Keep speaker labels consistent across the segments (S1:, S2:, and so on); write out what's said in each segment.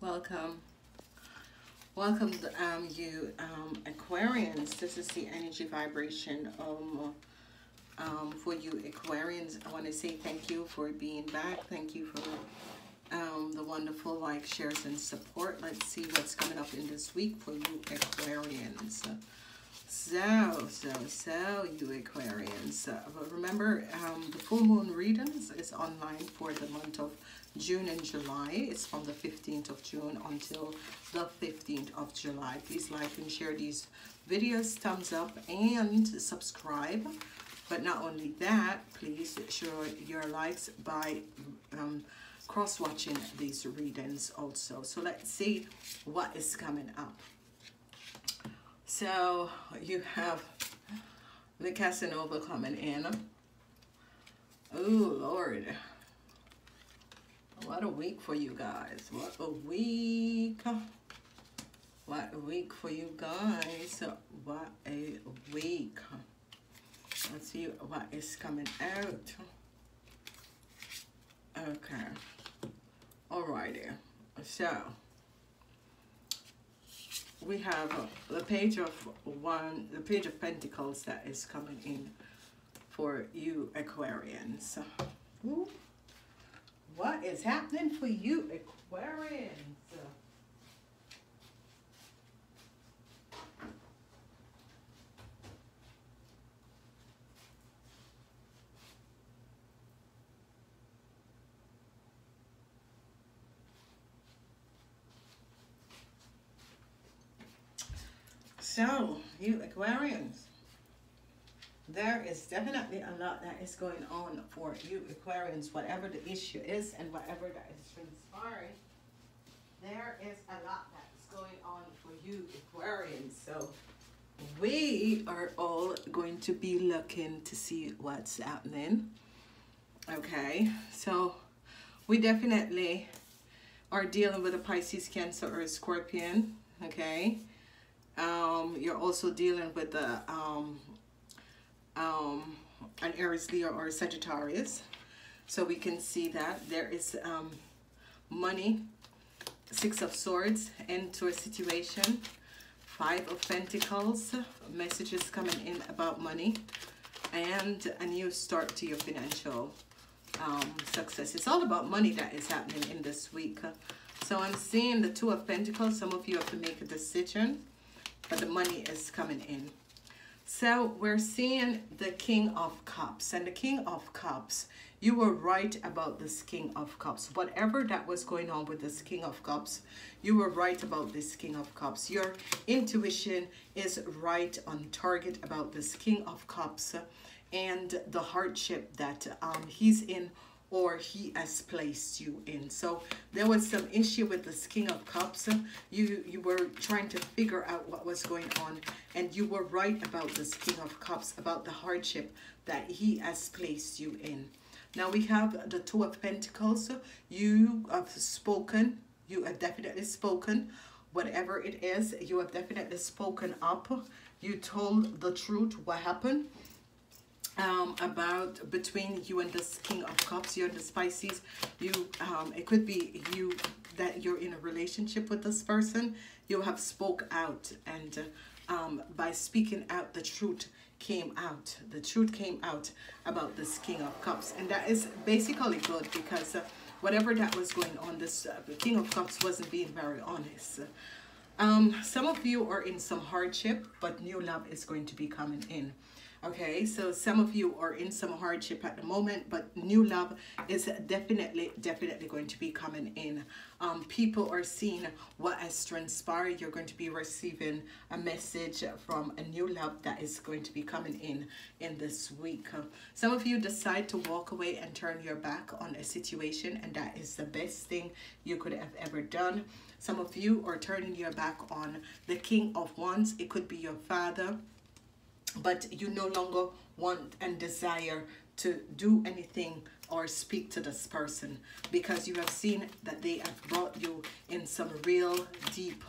S1: Welcome. Welcome, um, you um, Aquarians. This is the energy vibration um, um, for you Aquarians. I want to say thank you for being back. Thank you for um, the wonderful like, shares, and support. Let's see what's coming up in this week for you Aquarians. So, so, so, you Aquarians. Uh, remember, um, the full moon readings is online for the month of June and July. It's from the 15th of June until the 15th of July. Please like and share these videos, thumbs up, and subscribe. But not only that, please show your likes by um, cross-watching these readings also. So let's see what is coming up. So you have the Casanova coming in. Oh, Lord. What a week for you guys. What a week. What a week for you guys. What a week. Let's see what is coming out. Okay. Alrighty. So, we have the page of one, the page of pentacles that is coming in for you Aquarians. Ooh. What is happening for you Aquarians? So, you Aquarians, there is definitely a lot that is going on for you Aquarians, whatever the issue is and whatever that is transpiring. There is a lot that is going on for you Aquarians. So, we are all going to be looking to see what's happening. Okay, so we definitely are dealing with a Pisces, Cancer, or a Scorpion. Okay, um, you're also dealing with the um, um, an Aries, Leo, or Sagittarius. So we can see that there is um, money, Six of Swords, into a situation, Five of Pentacles, messages coming in about money, and a new start to your financial um, success. It's all about money that is happening in this week. So I'm seeing the Two of Pentacles. Some of you have to make a decision the money is coming in. So we're seeing the King of Cups. And the King of Cups, you were right about this King of Cups. Whatever that was going on with this King of Cups, you were right about this King of Cups. Your intuition is right on target about this King of Cups and the hardship that um, he's in or he has placed you in. So there was some issue with this King of Cups. You, you were trying to figure out what was going on and you were right about this King of Cups, about the hardship that he has placed you in. Now we have the Two of Pentacles. You have spoken. You have definitely spoken. Whatever it is, you have definitely spoken up. You told the truth, what happened um, about between you and this King of Cups, you and the Pisces, you, um, it could be you that you're in a relationship with this person, you have spoke out and uh, um, by speaking out, the truth came out. The truth came out about this King of Cups. And that is basically good because uh, whatever that was going on, this uh, King of Cups wasn't being very honest. Um, some of you are in some hardship, but new love is going to be coming in. Okay, so some of you are in some hardship at the moment, but new love is definitely, definitely going to be coming in. Um, people are seeing what has transpired. You're going to be receiving a message from a new love that is going to be coming in in this week. Some of you decide to walk away and turn your back on a situation, and that is the best thing you could have ever done. Some of you are turning your back on the King of Wands. It could be your father but you no longer want and desire to do anything or speak to this person because you have seen that they have brought you in some real deep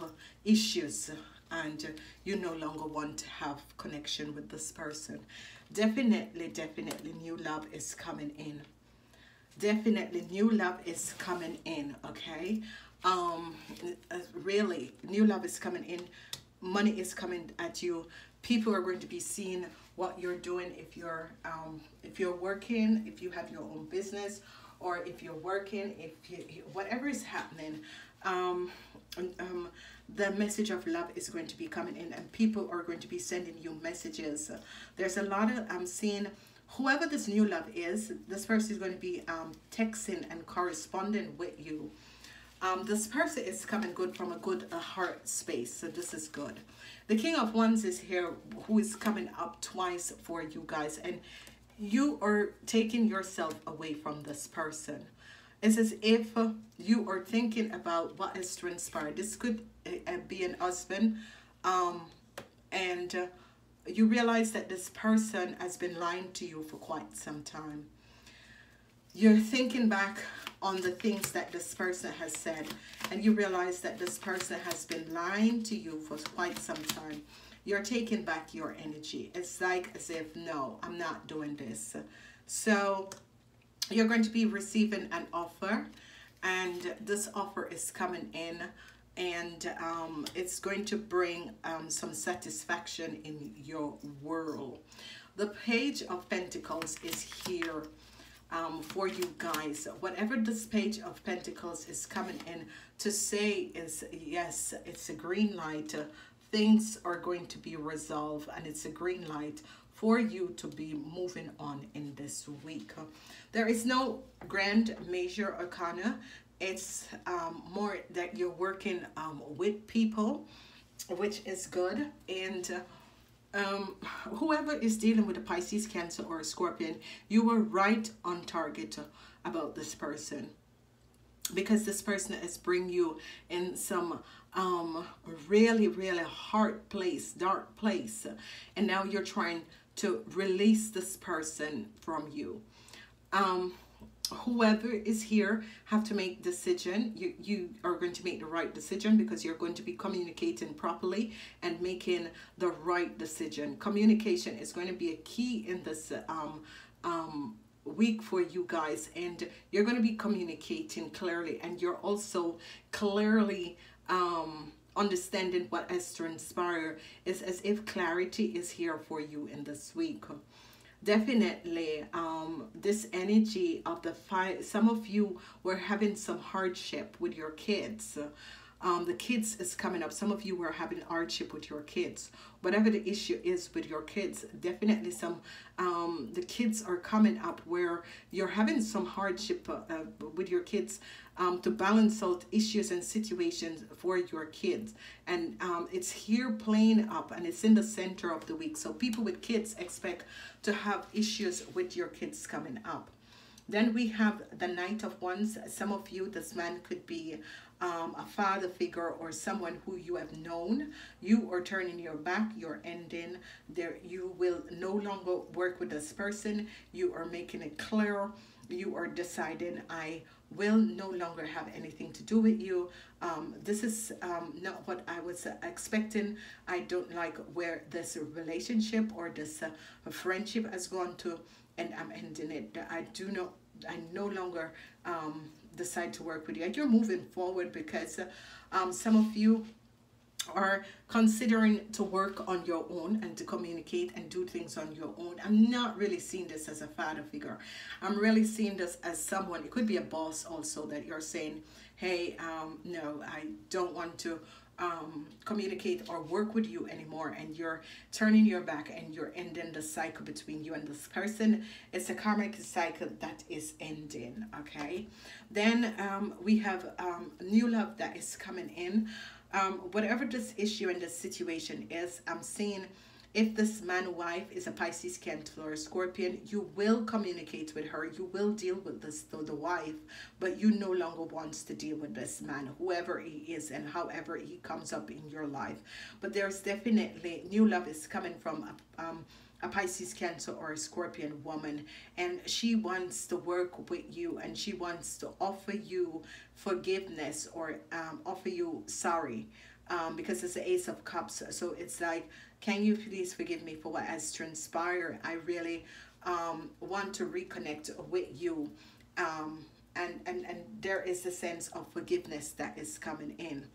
S1: issues and you no longer want to have connection with this person definitely definitely new love is coming in definitely new love is coming in okay um, uh, really, new love is coming in. Money is coming at you. People are going to be seeing what you're doing if you're um, if you're working, if you have your own business, or if you're working, if you, whatever is happening. Um, um, the message of love is going to be coming in and people are going to be sending you messages there's a lot of i'm seeing whoever this new love is this person is going to be um, texting and corresponding with you um, this person is coming good from a good uh, heart space so this is good the king of wands is here who is coming up twice for you guys and you are taking yourself away from this person it's as if you are thinking about what has transpired. This could uh, be an husband, um, and uh, you realize that this person has been lying to you for quite some time. You're thinking back on the things that this person has said, and you realize that this person has been lying to you for quite some time. You're taking back your energy. It's like as if, no, I'm not doing this. So you're going to be receiving an offer and this offer is coming in and um, it's going to bring um, some satisfaction in your world. The page of Pentacles is here um, for you guys. Whatever this page of Pentacles is coming in to say is, yes, it's a green light. Uh, things are going to be resolved and it's a green light for you to be moving on in this week. There is no grand major arcana. It's um, more that you're working um, with people, which is good. And um, whoever is dealing with a Pisces, Cancer, or a Scorpion, you were right on target about this person. Because this person is bring you in some um really really hard place dark place. And now you're trying to release this person from you. Um, whoever is here have to make decision. You you are going to make the right decision because you're going to be communicating properly and making the right decision. Communication is going to be a key in this um, um, week for you guys and you're going to be communicating clearly and you're also clearly um, understanding what has transpired is as if clarity is here for you in this week definitely um, this energy of the five some of you were having some hardship with your kids um, the kids is coming up. Some of you were having hardship with your kids. Whatever the issue is with your kids definitely some um, the kids are coming up where you're having some hardship uh, uh, with your kids um, to balance out issues and situations for your kids. And um, it's here playing up and it's in the center of the week. So people with kids expect to have issues with your kids coming up. Then we have the Knight of Wands. Some of you, this man could be um, a father figure or someone who you have known. You are turning your back, you're ending. There, you will no longer work with this person. You are making it clear. You are deciding, I will no longer have anything to do with you. Um, this is um, not what I was expecting. I don't like where this relationship or this uh, friendship has gone to and I'm ending it. I do not, I no longer um, decide to work with you. and You're moving forward because um, some of you are considering to work on your own and to communicate and do things on your own. I'm not really seeing this as a father figure. I'm really seeing this as someone, it could be a boss also that you're saying, hey, um, no, I don't want to um, communicate or work with you anymore and you're turning your back and you're ending the cycle between you and this person it's a karmic cycle that is ending okay? Then um, we have um, new love that is coming in. Um, whatever this issue and this situation is i'm seeing if this man wife is a Pisces, Cancer, or Scorpion, you will communicate with her. You will deal with this the, the wife, but you no longer wants to deal with this man, whoever he is and however he comes up in your life. But there's definitely new love is coming from a, um, a Pisces, Cancer, or a Scorpion woman, and she wants to work with you and she wants to offer you forgiveness or um, offer you sorry um, because it's the Ace of Cups. So it's like can you please forgive me for what has transpired? I really um, want to reconnect with you. Um, and, and, and there is a sense of forgiveness that is coming in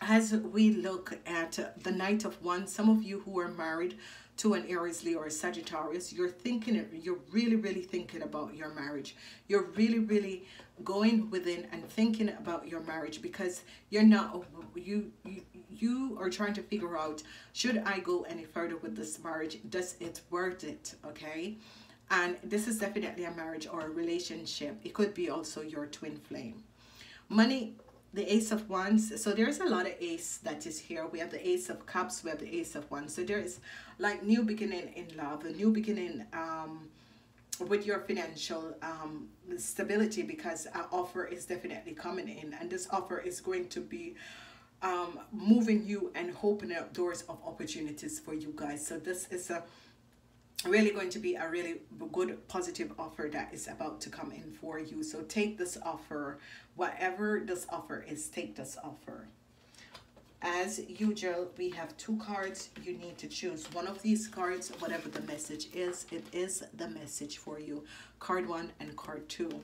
S1: as we look at the Knight of Wands, some of you who are married to an Aries, Leo, or Sagittarius, you're thinking, you're really, really thinking about your marriage. You're really, really going within and thinking about your marriage because you're not, you, you, you are trying to figure out, should I go any further with this marriage? Does it worth it? Okay. And this is definitely a marriage or a relationship. It could be also your twin flame. Money the ace of wands. So there's a lot of ace that is here. We have the ace of cups we have the ace of wands. So there is like new beginning in love a new beginning um with your financial um stability because an offer is definitely coming in and this offer is going to be um moving you and opening up doors of opportunities for you guys. So this is a really going to be a really good positive offer that is about to come in for you. So take this offer. Whatever this offer is take this offer. As usual we have two cards. You need to choose one of these cards whatever the message is. It is the message for you. Card one and card two.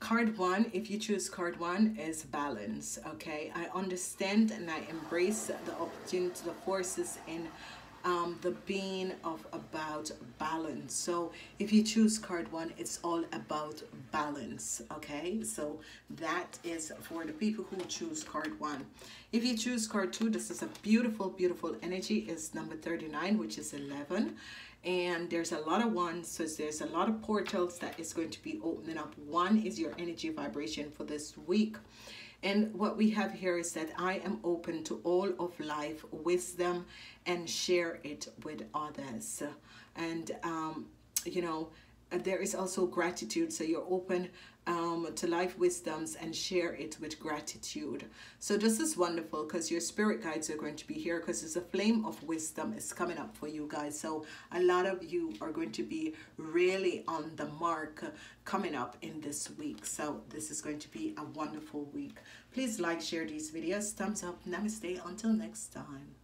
S1: Card one if you choose card one is balance okay? I understand and i embrace the opportunity the forces in um, the being of about balance. So if you choose card one, it's all about balance. Okay, so that is for the people who choose card one. If you choose card two, this is a beautiful, beautiful energy. Is number 39, which is 11 and there's a lot of ones so there's a lot of portals that is going to be opening up one is your energy vibration for this week and what we have here is that I am open to all of life wisdom and share it with others. And, um, you know, there is also gratitude. So you're open um, to life wisdoms and share it with gratitude. So this is wonderful because your spirit guides are going to be here because there's a flame of wisdom is coming up for you guys. So a lot of you are going to be really on the mark coming up in this week. So this is going to be a wonderful week. Please like, share these videos. Thumbs up. Namaste. Until next time.